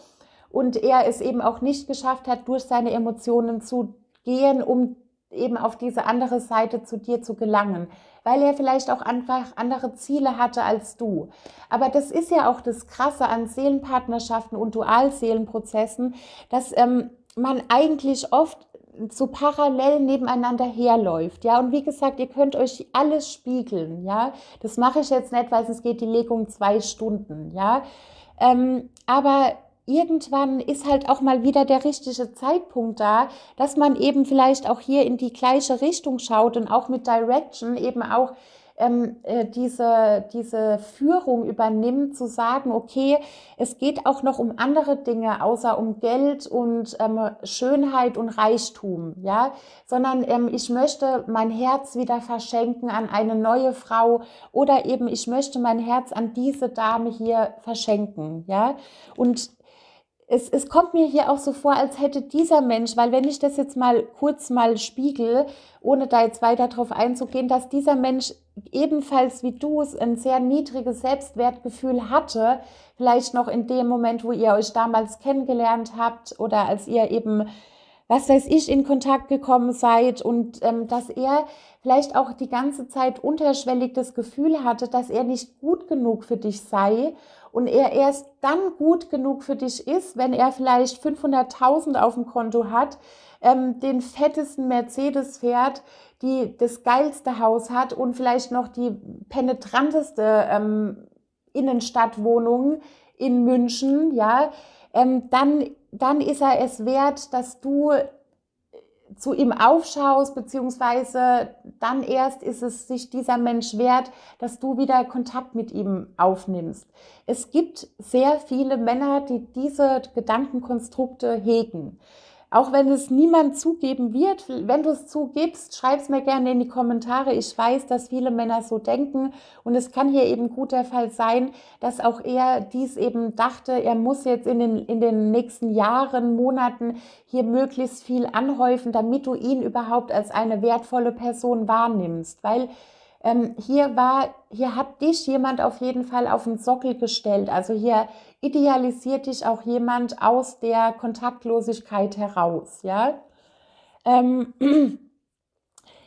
und er es eben auch nicht geschafft hat, durch seine Emotionen zu gehen, um eben auf diese andere Seite zu dir zu gelangen, weil er vielleicht auch einfach andere Ziele hatte als du. Aber das ist ja auch das Krasse an Seelenpartnerschaften und Dualseelenprozessen, dass ähm, man eigentlich oft so parallel nebeneinander herläuft, ja. Und wie gesagt, ihr könnt euch alles spiegeln, ja. Das mache ich jetzt nicht, weil es geht die Legung zwei Stunden, ja. Ähm, aber irgendwann ist halt auch mal wieder der richtige Zeitpunkt da, dass man eben vielleicht auch hier in die gleiche Richtung schaut und auch mit Direction eben auch ähm, äh, diese, diese Führung übernimmt, zu sagen, okay, es geht auch noch um andere Dinge, außer um Geld und ähm, Schönheit und Reichtum, ja, sondern ähm, ich möchte mein Herz wieder verschenken an eine neue Frau oder eben ich möchte mein Herz an diese Dame hier verschenken, ja, und es, es kommt mir hier auch so vor, als hätte dieser Mensch, weil wenn ich das jetzt mal kurz mal spiegel, ohne da jetzt weiter drauf einzugehen, dass dieser Mensch ebenfalls wie du es ein sehr niedriges Selbstwertgefühl hatte, vielleicht noch in dem Moment, wo ihr euch damals kennengelernt habt oder als ihr eben, was weiß ich, in Kontakt gekommen seid und ähm, dass er vielleicht auch die ganze Zeit unterschwellig das Gefühl hatte, dass er nicht gut genug für dich sei und er erst dann gut genug für dich ist, wenn er vielleicht 500.000 auf dem Konto hat, ähm, den fettesten Mercedes fährt, die das geilste Haus hat und vielleicht noch die penetranteste ähm, Innenstadtwohnung in München, ja, ähm, dann, dann ist er es wert, dass du zu ihm aufschaust, beziehungsweise dann erst ist es sich dieser Mensch wert, dass du wieder Kontakt mit ihm aufnimmst. Es gibt sehr viele Männer, die diese Gedankenkonstrukte hegen. Auch wenn es niemand zugeben wird, wenn du es zugibst, schreib es mir gerne in die Kommentare. Ich weiß, dass viele Männer so denken und es kann hier eben gut der Fall sein, dass auch er dies eben dachte, er muss jetzt in den, in den nächsten Jahren, Monaten hier möglichst viel anhäufen, damit du ihn überhaupt als eine wertvolle Person wahrnimmst, weil ähm, hier war, hier hat dich jemand auf jeden Fall auf den Sockel gestellt. Also hier idealisiert dich auch jemand aus der Kontaktlosigkeit heraus, ja. Ähm, <clears throat>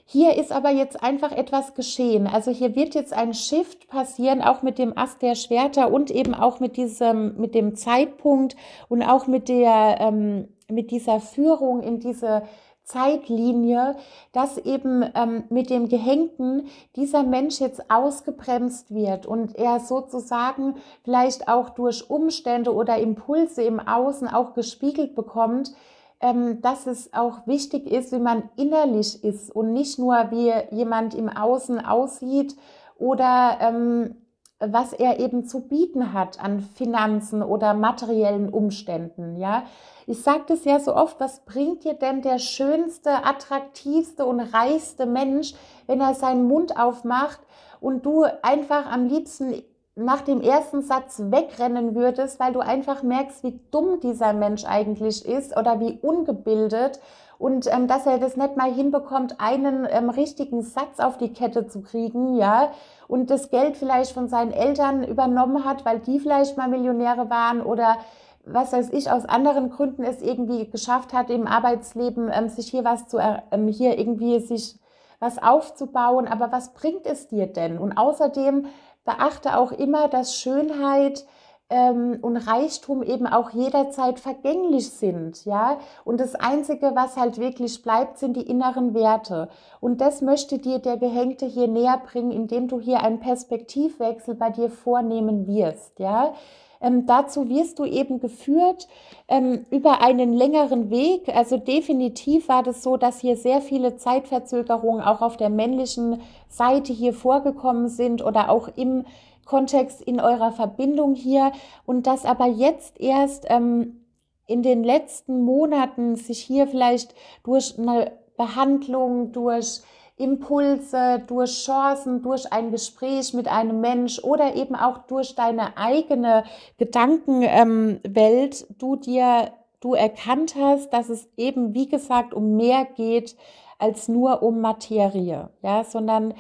hier ist aber jetzt einfach etwas geschehen. Also hier wird jetzt ein Shift passieren, auch mit dem Ast der Schwerter und eben auch mit diesem, mit dem Zeitpunkt und auch mit der, ähm, mit dieser Führung in diese Zeitlinie, dass eben ähm, mit dem Gehängten dieser Mensch jetzt ausgebremst wird und er sozusagen vielleicht auch durch Umstände oder Impulse im Außen auch gespiegelt bekommt, ähm, dass es auch wichtig ist, wie man innerlich ist und nicht nur wie jemand im Außen aussieht oder ähm, was er eben zu bieten hat an Finanzen oder materiellen Umständen, ja. Ich sage das ja so oft, was bringt dir denn der schönste, attraktivste und reichste Mensch, wenn er seinen Mund aufmacht und du einfach am liebsten nach dem ersten Satz wegrennen würdest, weil du einfach merkst, wie dumm dieser Mensch eigentlich ist oder wie ungebildet und ähm, dass er das nicht mal hinbekommt, einen ähm, richtigen Satz auf die Kette zu kriegen, ja, und das Geld vielleicht von seinen Eltern übernommen hat, weil die vielleicht mal Millionäre waren oder was weiß ich, aus anderen Gründen es irgendwie geschafft hat, im Arbeitsleben ähm, sich hier was zu, ähm, hier irgendwie sich was aufzubauen. Aber was bringt es dir denn? Und außerdem beachte auch immer, dass Schönheit ähm, und Reichtum eben auch jederzeit vergänglich sind, ja. Und das Einzige, was halt wirklich bleibt, sind die inneren Werte. Und das möchte dir der Gehängte hier näher bringen, indem du hier einen Perspektivwechsel bei dir vornehmen wirst, ja. Ähm, dazu wirst du eben geführt ähm, über einen längeren Weg. Also definitiv war das so, dass hier sehr viele Zeitverzögerungen auch auf der männlichen Seite hier vorgekommen sind oder auch im Kontext in eurer Verbindung hier und das aber jetzt erst ähm, in den letzten Monaten sich hier vielleicht durch eine Behandlung, durch Impulse, durch Chancen, durch ein Gespräch mit einem Mensch oder eben auch durch deine eigene Gedankenwelt, ähm, du dir, du erkannt hast, dass es eben, wie gesagt, um mehr geht als nur um Materie, ja, sondern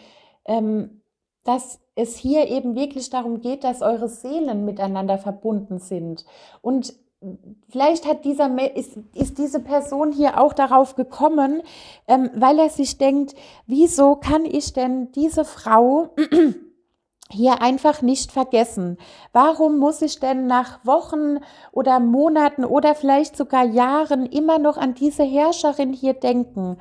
ähm, dass es hier eben wirklich darum geht, dass eure Seelen miteinander verbunden sind. Und vielleicht hat dieser, ist, ist diese Person hier auch darauf gekommen, ähm, weil er sich denkt, wieso kann ich denn diese Frau <clears throat> hier einfach nicht vergessen. Warum muss ich denn nach Wochen oder Monaten oder vielleicht sogar Jahren immer noch an diese Herrscherin hier denken?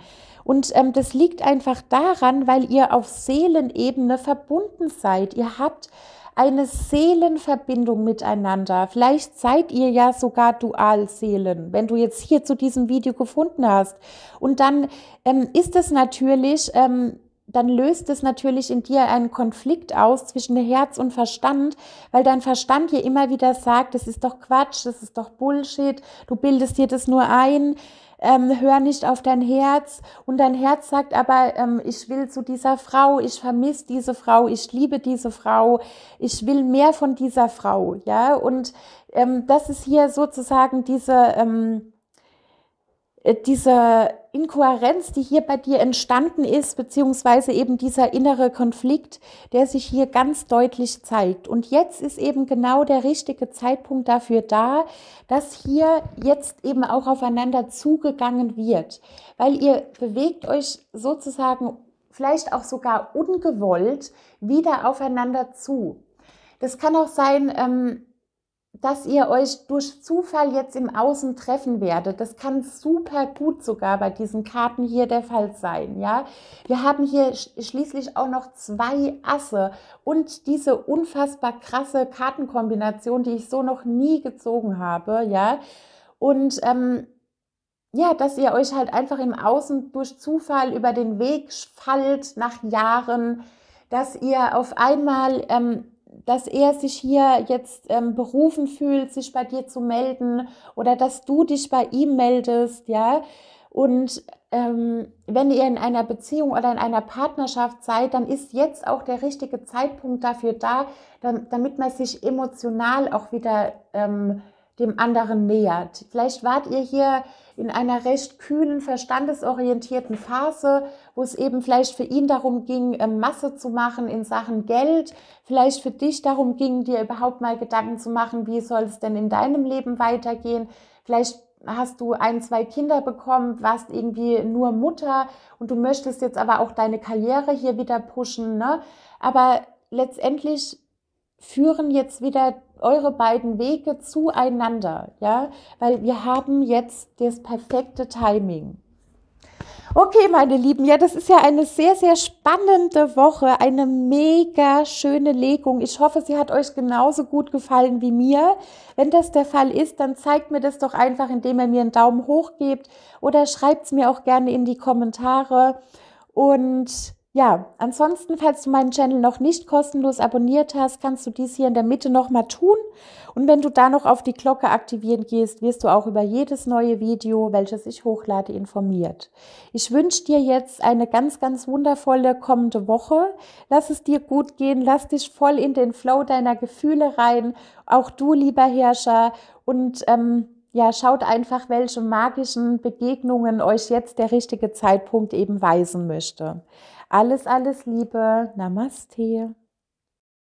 Und ähm, das liegt einfach daran, weil ihr auf Seelenebene verbunden seid. Ihr habt eine Seelenverbindung miteinander. Vielleicht seid ihr ja sogar Dualseelen, wenn du jetzt hier zu diesem Video gefunden hast. Und dann ähm, ist es natürlich, ähm, dann löst es natürlich in dir einen Konflikt aus zwischen Herz und Verstand, weil dein Verstand dir immer wieder sagt, das ist doch Quatsch, das ist doch Bullshit, du bildest dir das nur ein ähm, hör nicht auf dein Herz. Und dein Herz sagt aber, ähm, ich will zu dieser Frau, ich vermisse diese Frau, ich liebe diese Frau, ich will mehr von dieser Frau. Ja, und ähm, das ist hier sozusagen diese, ähm, äh, diese Inkohärenz, die hier bei dir entstanden ist, beziehungsweise eben dieser innere Konflikt, der sich hier ganz deutlich zeigt. Und jetzt ist eben genau der richtige Zeitpunkt dafür da, dass hier jetzt eben auch aufeinander zugegangen wird, weil ihr bewegt euch sozusagen vielleicht auch sogar ungewollt wieder aufeinander zu. Das kann auch sein, ähm, dass ihr euch durch Zufall jetzt im Außen treffen werdet. Das kann super gut sogar bei diesen Karten hier der Fall sein, ja. Wir haben hier schließlich auch noch zwei Asse und diese unfassbar krasse Kartenkombination, die ich so noch nie gezogen habe, ja. Und ähm, ja, dass ihr euch halt einfach im Außen durch Zufall über den Weg fallt nach Jahren, dass ihr auf einmal ähm, dass er sich hier jetzt ähm, berufen fühlt, sich bei dir zu melden oder dass du dich bei ihm meldest, ja. Und ähm, wenn ihr in einer Beziehung oder in einer Partnerschaft seid, dann ist jetzt auch der richtige Zeitpunkt dafür da, damit man sich emotional auch wieder ähm, dem anderen nähert. Vielleicht wart ihr hier in einer recht kühlen, verstandesorientierten Phase, wo es eben vielleicht für ihn darum ging, ähm, Masse zu machen in Sachen Geld, vielleicht für dich darum ging, dir überhaupt mal Gedanken zu machen, wie soll es denn in deinem Leben weitergehen. Vielleicht hast du ein, zwei Kinder bekommen, warst irgendwie nur Mutter und du möchtest jetzt aber auch deine Karriere hier wieder pushen. Ne? Aber letztendlich führen jetzt wieder eure beiden Wege zueinander, ja, weil wir haben jetzt das perfekte Timing. Okay, meine Lieben, ja, das ist ja eine sehr, sehr spannende Woche, eine mega schöne Legung. Ich hoffe, sie hat euch genauso gut gefallen wie mir. Wenn das der Fall ist, dann zeigt mir das doch einfach, indem ihr mir einen Daumen hoch gebt oder schreibt es mir auch gerne in die Kommentare. Und ja, ansonsten, falls du meinen Channel noch nicht kostenlos abonniert hast, kannst du dies hier in der Mitte nochmal tun. Und wenn du da noch auf die Glocke aktivieren gehst, wirst du auch über jedes neue Video, welches ich hochlade, informiert. Ich wünsche dir jetzt eine ganz, ganz wundervolle kommende Woche. Lass es dir gut gehen, lass dich voll in den Flow deiner Gefühle rein. Auch du, lieber Herrscher. Und ähm, ja, schaut einfach, welche magischen Begegnungen euch jetzt der richtige Zeitpunkt eben weisen möchte. Alles, alles Liebe. Namaste.